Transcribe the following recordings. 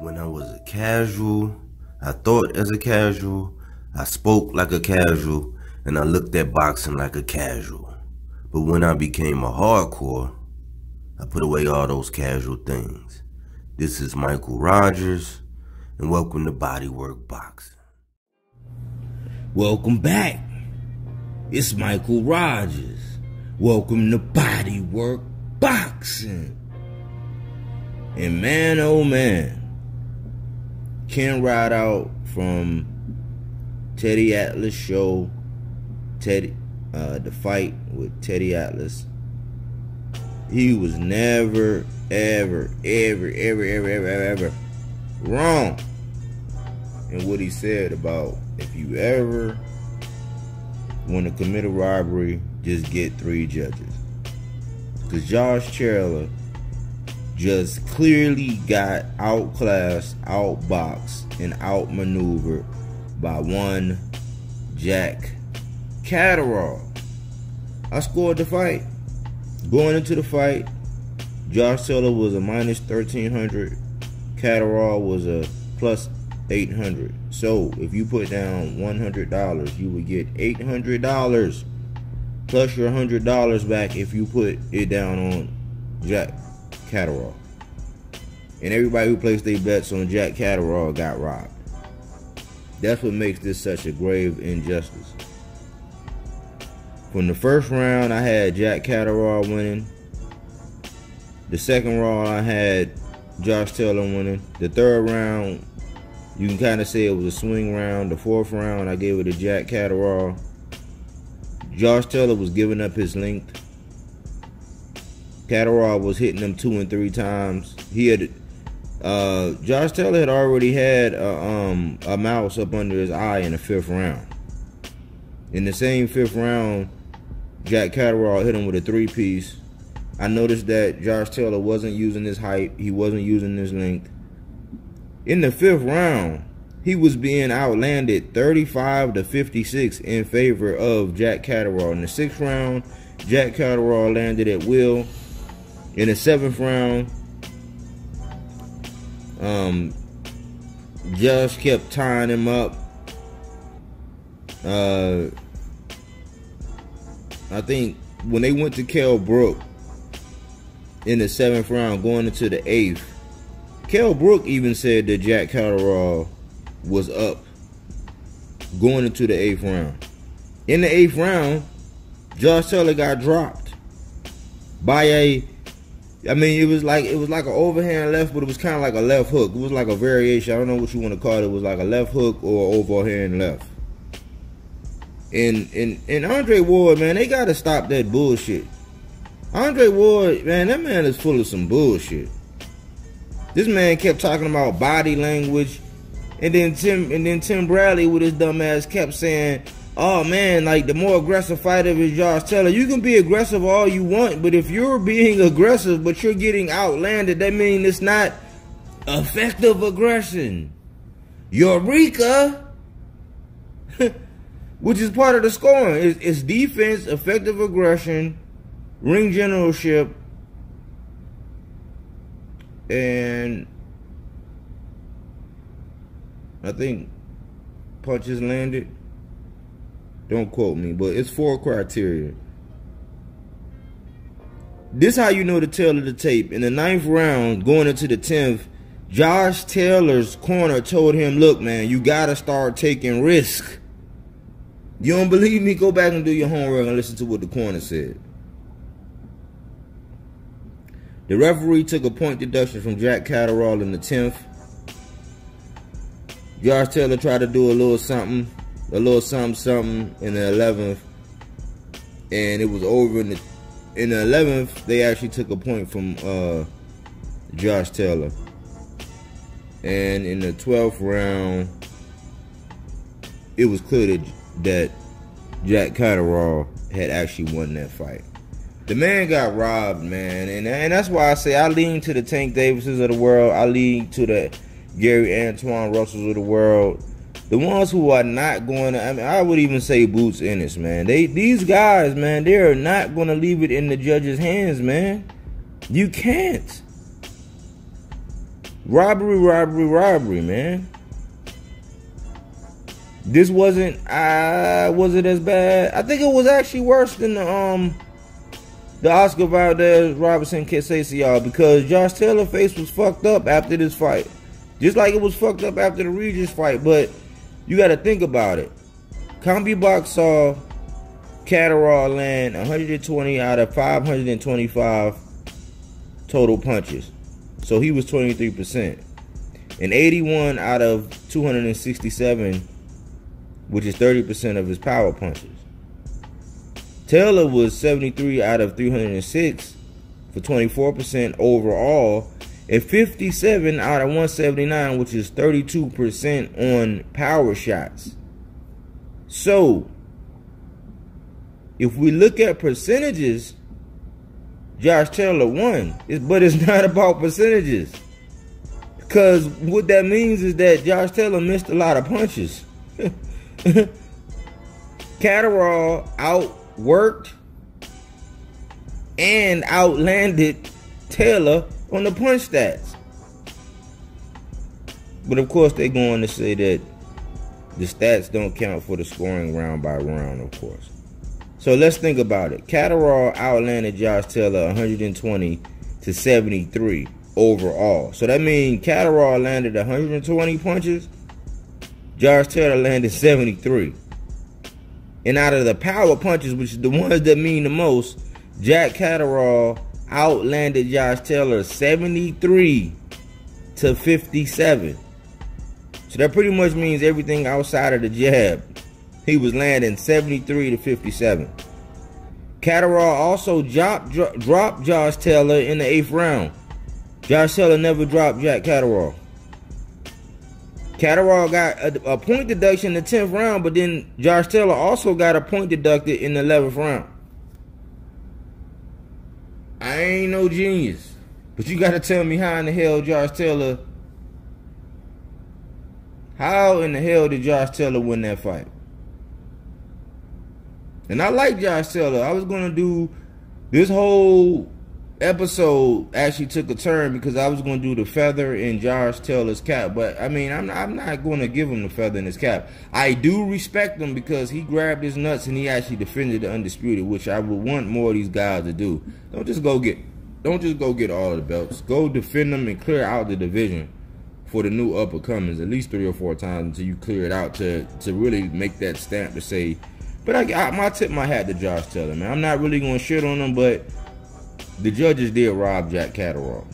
When I was a casual, I thought as a casual, I spoke like a casual, and I looked at boxing like a casual. But when I became a hardcore, I put away all those casual things. This is Michael Rogers, and welcome to Bodywork Boxing. Welcome back. It's Michael Rogers. Welcome to Bodywork Boxing. And man, oh man, Ken Rideout from Teddy Atlas show, Teddy, uh, the fight with Teddy Atlas. He was never, ever, ever, ever, ever, ever, ever, ever wrong in what he said about if you ever want to commit a robbery, just get three judges. Because Josh Chandler just clearly got outclassed, outboxed, and outmaneuvered by one Jack Catterall. I scored the fight. Going into the fight, Josh Taylor was a minus 1300. Catterall was a plus 800. So if you put down $100, you would get $800 plus your $100 back if you put it down on Jack Catterall. And everybody who placed their bets on Jack Catterall got robbed. That's what makes this such a grave injustice. From the first round, I had Jack Catterall winning. The second round, I had Josh Taylor winning. The third round, you can kind of say it was a swing round. The fourth round, I gave it to Jack Catterall. Josh Taylor was giving up his length. Catterall was hitting him two and three times. He had uh, Josh Taylor had already had a, um, a mouse up under his eye in the fifth round. In the same fifth round, Jack Catterall hit him with a three piece. I noticed that Josh Taylor wasn't using his height. He wasn't using his length. In the fifth round, he was being outlanded 35 to 56 in favor of Jack Catterall. In the sixth round, Jack Catterall landed at will. In the seventh round, um, Josh kept tying him up. Uh, I think when they went to Kell Brook in the seventh round, going into the eighth, Kell Brook even said that Jack Catterall was up going into the eighth round. In the eighth round, Josh Taylor got dropped by a I mean, it was like it was like an overhand left, but it was kind of like a left hook. It was like a variation. I don't know what you want to call it. It was like a left hook or overhand left. And and and Andre Ward, man, they gotta stop that bullshit. Andre Ward, man, that man is full of some bullshit. This man kept talking about body language, and then Tim and then Tim Bradley with his dumb ass kept saying, oh man, like the more aggressive fighter is Josh Taylor. You can be aggressive all you want, but if you're being aggressive but you're getting outlanded, that means it's not effective aggression. Eureka! Which is part of the scoring. It's, it's defense, effective aggression, ring generalship, and I think punches landed. Don't quote me, but it's four criteria. This how you know the tale of the tape. In the ninth round, going into the tenth, Josh Taylor's corner told him, look, man, you gotta start taking risk. You don't believe me? Go back and do your homework and listen to what the corner said. The referee took a point deduction from Jack Catterall in the 10th. Josh Taylor tried to do a little something a little something something in the 11th, and it was over in the in the 11th. They actually took a point from uh, Josh Taylor, and in the 12th round, it was clear that, Jack Catterall had actually won that fight. The man got robbed, man, and and that's why I say I lean to the Tank Davises of the world. I lean to the Gary Antuanne Russells of the world the ones who are not going to, I mean, I would even say Boots Ennis, man. They these guys, man, they are not going to leave it in the judge's hands, man. You can't. Robbery, robbery, robbery, man. This wasn't uh was it as bad? I think it was actually worse than the um the Oscar Valdez Robinson y'all because Josh Taylor face was fucked up after this fight. Just like it was fucked up after the Regis fight, but you gotta think about it. CompuBox saw Catterall land 120 out of 525 total punches. So he was 23%. And 81 out of 267, which is 30% of his power punches. Taylor was 73 out of 306 for 24% overall, and 57 out of 179, which is 32% on power shots. So, if we look at percentages, Josh Taylor won. But it's not about percentages. Because what that means is that Josh Taylor missed a lot of punches. Catterall outworked and outlanded Taylor on the punch stats. But of course, they're going to say that the stats don't count for the scoring round by round, of course. So let's think about it. Catterall outlanded Josh Taylor 120 to 73 overall. So that means Catterall landed 120 punches. Josh Taylor landed 73. And out of the power punches, which is the ones that mean the most, Jack Catterall outlanded Josh Taylor 73 to 57. So that pretty much means everything outside of the jab he was landing 73 to 57. Catterall also dropped, dro dropped Josh Taylor in the eighth round. Josh Taylor never dropped Jack Catterall. Catterall got a, a, point deduction in the 10th round, but then Josh Taylor also got a point deducted in the 11th round. I ain't no genius. But you got to tell me how in the hell Josh Taylor. How in the hell did Josh Taylor win that fight? And I like Josh Taylor. I was gonna do this whole episode actually took a turn because I was going to do the feather in Josh Taylor's cap. But I mean, I'm not, I'm not going to give him the feather in his cap. I do respect him because he grabbed his nuts and he actually defended the undisputed, which I would want more of these guys to do. Don't just go get, don't just go get all the belts. Go defend them and clear out the division for the new up comings at least three or four times until you clear it out to to really make that stamp to say but I, I my tip my hat to Josh Taylor, man. I'm not really going to shit on him, but the judges did rob Jack Catterall.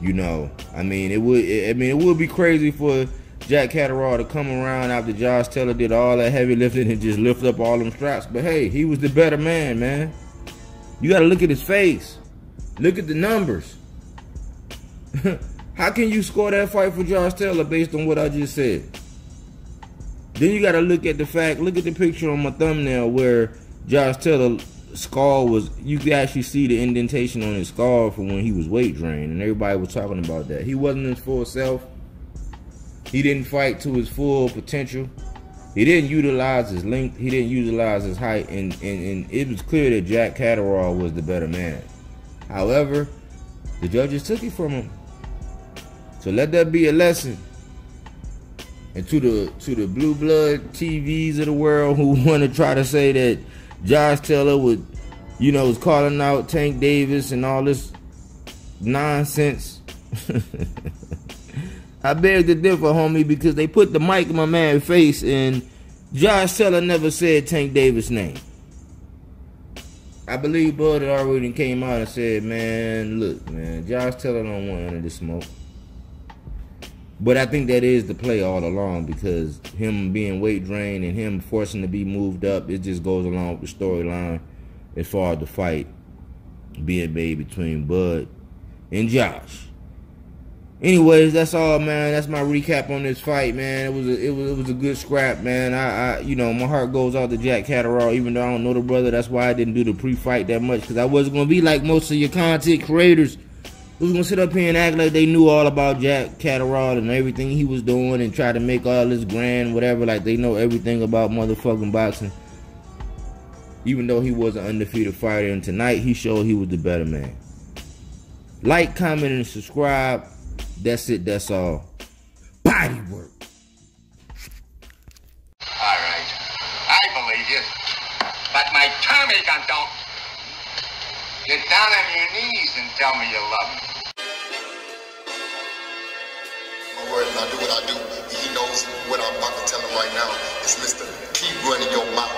You know, I mean, it would. I mean, it would be crazy for Jack Catterall to come around after Josh Taylor did all that heavy lifting and just lift up all them straps. But hey, he was the better man, man. You got to look at his face. Look at the numbers. How can you score that fight for Josh Taylor based on what I just said? Then you got to look at the fact, look at the picture on my thumbnail where Josh Taylor skull was, you could actually see the indentation on his skull from when he was weight drained. And everybody was talking about that. He wasn't his full self. He didn't fight to his full potential. He didn't utilize his length. He didn't utilize his height. And, and, and it was clear that Jack Catterall was the better man. However, the judges took it from him. So let that be a lesson and to the to the blue blood TVs of the world who want to try to say that Josh Taylor would, you know, was calling out Tank Davis and all this nonsense. I beg to differ, homie, because they put the mic in my man's face and Josh Taylor never said Tank Davis' name. I believe Bud had already came out and said, man, look, man, Josh Taylor don't want none of this smoke. But I think that is the play all along because him being weight drained and him forcing to be moved up, it just goes along with the storyline as far as the fight being made between Bud and Josh. Anyways, that's all, man. That's my recap on this fight, man. It was a, it was it was a good scrap, man. I, I you know my heart goes out to Jack Catterall, even though I don't know the brother. That's why I didn't do the pre-fight that much because I wasn't gonna be like most of your content creators who's gonna sit up here and act like they knew all about Jack Catterall and everything he was doing and try to make all this grand whatever, like they know everything about motherfucking boxing. Even though he was an undefeated fighter, and tonight he showed he was the better man. Like, comment, and subscribe. That's it. That's all. Body work. All right. I believe you. But my Tommy don't. Get down on your knees and tell me you love me. And I do what I do. He knows what I'm about to tell him right now. It's Mr. Keep running your mouth.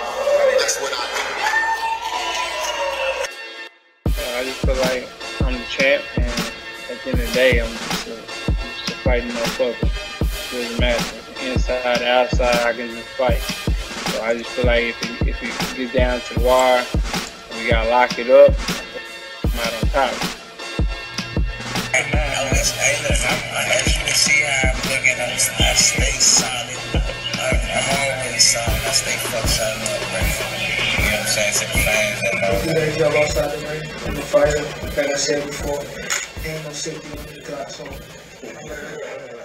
That's what I do. Uh, I just feel like I'm the champ, and at the end of the day, I'm just a, I'm just a fighting motherfucker. It doesn't matter. Inside, outside, I can just fight. So I just feel like if it, if it gets down to the wire, we gotta lock it up, I'm out on top. Saying? To the fans and all do that. that job outside the ring in the